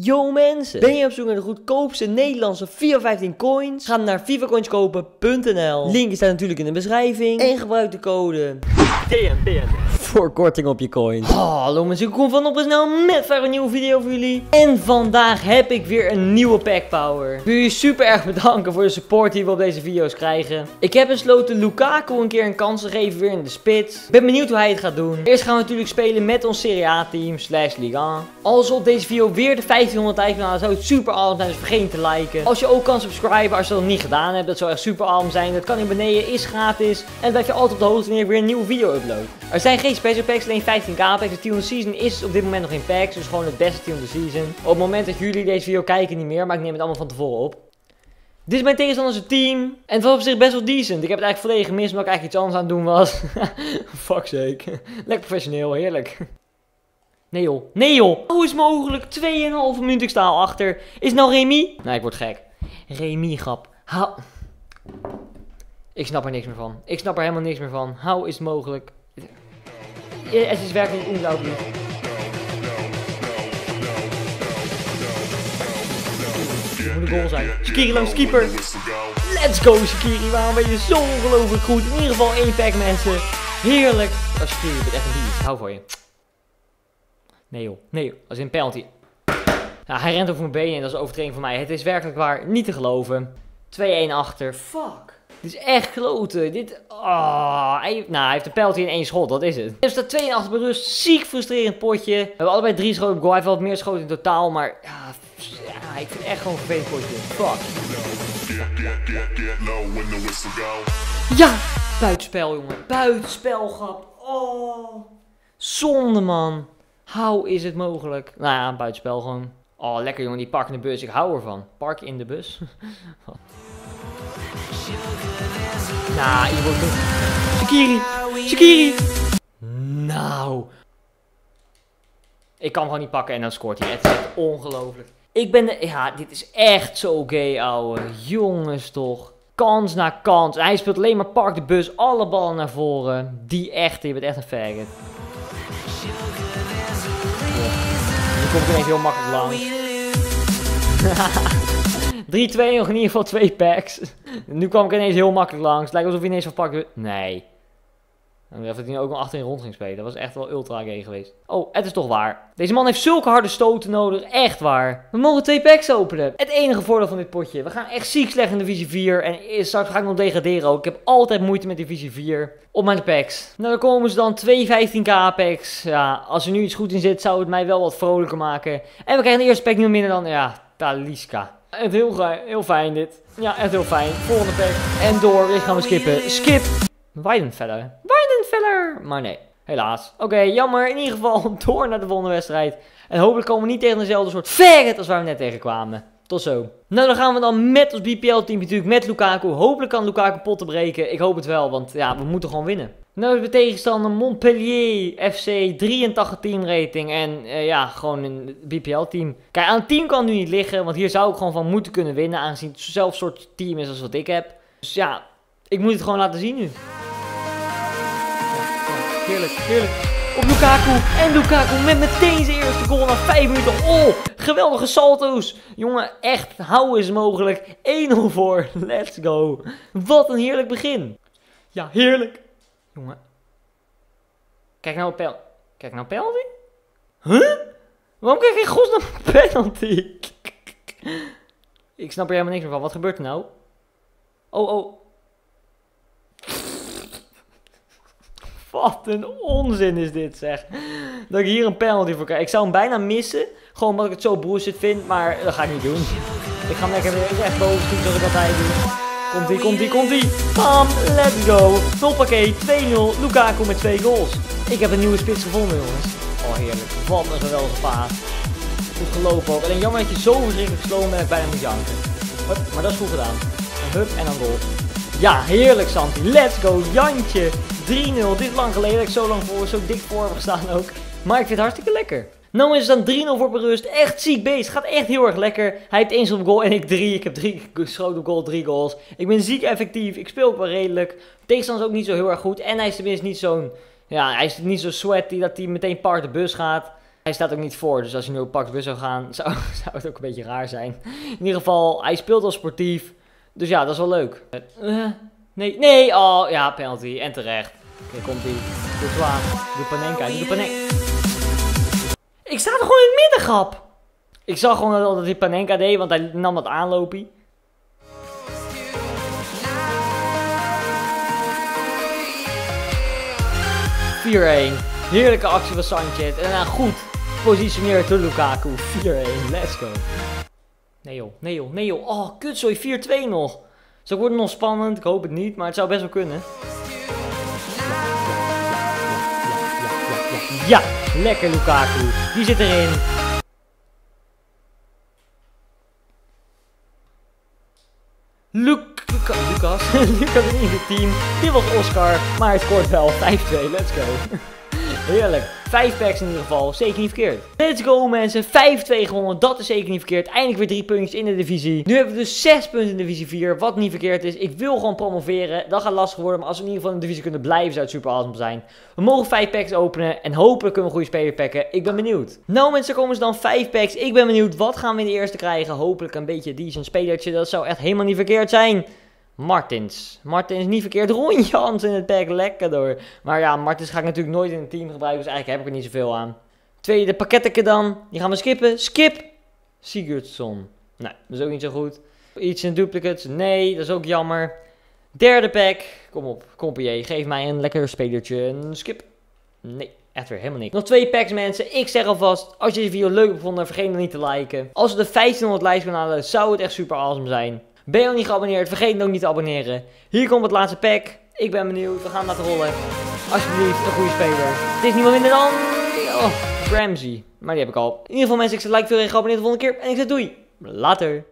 Yo mensen, ben je op zoek naar de goedkoopste Nederlandse FIFA 15 coins? Ga naar vivacoinskopen.nl Link staat natuurlijk in de beschrijving. En gebruik de code. DNBN voor korting op je coins. Oh, hallo mensen, ik kom vanochtend snel met weer een nieuwe video voor jullie. En vandaag heb ik weer een nieuwe pack power. Ik wil jullie super erg bedanken voor de support die we op deze video's krijgen. Ik heb besloten Lukaku een keer een kans te geven weer in de spits. Ik ben benieuwd hoe hij het gaat doen. Eerst gaan we natuurlijk spelen met ons Serie A team slash Liga. Als op deze video weer de 1500 likes halen, zou het super awesome zijn. Dus vergeet te liken. Als je ook kan subscriben als je dat niet gedaan hebt, dat zou echt super awesome zijn. Dat kan hier beneden, is gratis. En dat je altijd op de hoogte wanneer ik weer een nieuwe video upload. Er zijn geen special packs, alleen 15k packs. De the Season is op dit moment nog geen packs. Dus gewoon het beste Team the Season. Op het moment dat jullie deze video kijken niet meer, maar ik neem het allemaal van tevoren op. Dit is mijn tegenstanderse team. En het was op zich best wel decent. Ik heb het eigenlijk volledig gemist, omdat ik eigenlijk iets anders aan het doen was. Fuck sake. Lekker professioneel, heerlijk. Nee joh, nee joh. Hoe is het mogelijk? 2,5 minuut ik sta al achter. Is nou Remy? Nee, ik word gek. Remy grap. Hou... Ik snap er niks meer van. Ik snap er helemaal niks meer van. Hoe is het mogelijk? Het is werkelijk ongelooflijk. Het moet een goal zijn. Skiri langs keeper. Let's go Skiri. Waarom ben je zo ongelooflijk goed? In ieder geval één pack mensen. Heerlijk. Skiri, je bent echt een beest. Hou voor je. Nee joh. Nee joh. Als in een penalty. Hij rent over mijn benen en dat is overtreding van mij. Het is werkelijk waar niet te geloven. 2-1 achter. Fuck. Dit is echt kloten. Dit. Oh, hij, nou, hij heeft een penalty in één schot. Dat is het. Er staat 2 achter bij rust. Ziek frustrerend potje. We hebben allebei drie schoten op goal. Hij heeft wel wat meer schoten in totaal. Maar ja, ja ik vind het echt gewoon een vervelend potje. Fuck. Ja! Buitenspel, jongen. Buitenspel, grap. Oh. Zonde, man. Hoe is het mogelijk? Nou ja, buitenspel gewoon. Oh, lekker jongen, die park in de bus. Ik hou ervan. Park in de bus. nou, hier wordt Shakiri. Shakiri. Nou. Ik kan hem gewoon niet pakken en dan scoort hij. Het is echt ongelooflijk. Ik ben de... Ja, dit is echt zo gay, ouwe. Jongens toch. Kans na kans. hij speelt alleen maar park de bus. Alle ballen naar voren. Die echte. Je bent echt een faggot. Nu komt ineens heel makkelijk langs. 3-2, nog in ieder geval twee packs. nu kwam ik ineens heel makkelijk langs. Lijkt alsof hij ineens pakken. Nee. En dat hij ook nog achterin rond ging spelen. Dat was echt wel ultra gay geweest. Oh, het is toch waar. Deze man heeft zulke harde stoten nodig. Echt waar. We mogen twee packs openen. Het enige voordeel van dit potje. We gaan echt ziek slecht in divisie 4. En straks ga ik nog degraderen ook. Ik heb altijd moeite met divisie 4. Op mijn packs. Nou, dan komen ze dan twee 15k packs. Ja, als er nu iets goed in zit, zou het mij wel wat vrolijker maken. En we krijgen de eerste pack nu minder dan, ja, Taliska. Echt heel, heel fijn dit. Ja, echt heel fijn. Volgende pack. En door. Dit gaan we skippen. Skip. Weidenfeller. Weidenfeller. Maar nee, helaas. Oké, jammer. In ieder geval door naar de volgende wedstrijd. En hopelijk komen we niet tegen dezelfde soort faggot als waar we net tegen kwamen. Tot zo. Nou, dan gaan we dan met ons BPL-team natuurlijk met Lukaku. Hopelijk kan Lukaku potten breken. Ik hoop het wel, want ja, we moeten gewoon winnen. Nou is de tegenstander Montpellier FC 83 teamrating en uh, ja, gewoon een BPL-team. Kijk, aan het team kan nu niet liggen, want hier zou ik gewoon van moeten kunnen winnen, aangezien het hetzelfde soort team is als wat ik heb. Dus ja, ik moet het gewoon laten zien nu. Heerlijk, heerlijk op Lukaku. En Lukaku met meteen zijn eerste goal na 5 minuten. Oh, geweldige salto's. Jongen, echt, hou is mogelijk. 1-0 voor. Let's go. Wat een heerlijk begin. Ja, heerlijk. Jongen. Kijk nou op pel. Kijk nou penalty. Huh? Waarom kijk ik gods naar penalty? ik snap er helemaal niks meer van. Wat gebeurt er nou? Oh, oh. Wat een onzin is dit, zeg. Dat ik hier een penalty voor krijg. Ik zou hem bijna missen. Gewoon omdat ik het zo bullshit vind. Maar dat ga ik niet doen. Ik ga hem lekker weer echt boven schieten zoals ik altijd doe. Komt ie, komt ie, komt ie. Bam, let's go. Toppakee, 2-0. Lukaku met twee goals. Ik heb een nieuwe spits gevonden, jongens. Oh, heerlijk. Wat een geweldige paas. Goed gelopen ook. Alleen jammer dat je zo verschrikkelijk gesloten bent, bijna moet janken. Hup, maar dat is goed gedaan. En hup, en dan goal. Ja, heerlijk Santi. Let's go, Jantje. 3-0. Dit is lang geleden ik zo lang voor, zo dik voor heb gestaan ook. Maar ik vind het hartstikke lekker. Nou is dan 3-0 voor berust. Echt ziek bezig. Gaat echt heel erg lekker. Hij heeft één op goal en ik drie. Ik heb drie geschoten op goal, drie goals. Ik ben ziek effectief. Ik speel ook wel redelijk. Tegenstander is ook niet zo heel erg goed. En hij is tenminste niet zo'n... Ja, hij is niet zo sweaty dat hij meteen part de bus gaat. Hij staat ook niet voor, dus als hij nu op Pax Bus zou gaan, zou, zou het ook een beetje raar zijn. In ieder geval, hij speelt al sportief. Dus ja, dat is wel leuk. Uh, nee, nee, oh, ja, penalty. En terecht. Oké, komt hij. Courtois, doe Panenka, doe Panenka. Ik sta er gewoon in het middengrap. Ik zag gewoon dat hij Panenka deed, want hij nam dat aanloopie. Heerlijke actie van Sanchez. En dan goed positioneerd door Lukaku. 4-1. Let's go. Nee joh, nee joh, nee joh. Oh, kutzooi. 4-2 nog. Zo wordt het nog spannend. Ik hoop het niet, maar het zou best wel kunnen. Ja, lekker Lukaku. Die zit erin. Luc Lucas, Lucas niet het team. Dit was Oscar, maar hij scoort wel 5-2. Let's go. Heerlijk. Vijf packs in ieder geval. Zeker niet verkeerd. Let's go mensen. 5-2 gewonnen. Dat is zeker niet verkeerd. Eindelijk weer drie puntjes in de divisie. Nu hebben we dus 6 punten in divisie 4. Wat niet verkeerd is. Ik wil gewoon promoveren. Dat gaat lastig worden. Maar als we in ieder geval in de divisie kunnen blijven zou het super awesome zijn. We mogen 5 packs openen. En hopelijk kunnen we goede spelers packen. Ik ben benieuwd. Nou mensen, komen ze dan 5 packs. Ik ben benieuwd. Wat gaan we in de eerste krijgen? Hopelijk een beetje decent spelertje. Dat zou echt helemaal niet verkeerd zijn. Martins. Martins niet verkeerd. Ron Jans in het pack. Lekker door. Maar ja, Martins ga ik natuurlijk nooit in het team gebruiken. Dus eigenlijk heb ik er niet zoveel aan. Tweede pakketje dan. Die gaan we skippen. Skip. Sigurdsson. Nee, dat is ook niet zo goed. Iets in duplicates. Nee, dat is ook jammer. Derde pack. Kom op. Compie. Geef mij een lekker spelertje. Skip. Nee. Echt weer helemaal niks. Nog twee packs mensen. Ik zeg alvast, als je deze video leuk gevonden, vergeet dan niet te liken. Als we de 1500 likes kunnen halen, zou het echt super awesome zijn. Ben je nog niet geabonneerd? Vergeet ook niet te abonneren. Hier komt het laatste pack. Ik ben benieuwd. We gaan laten rollen. Alsjeblieft, een goede speler. Het is niemand minder dan... Oh, Ramsey. Maar die heb ik al. In ieder geval mensen, ik zeg like veel en geabonneerd de volgende keer. En ik zeg doei. Later.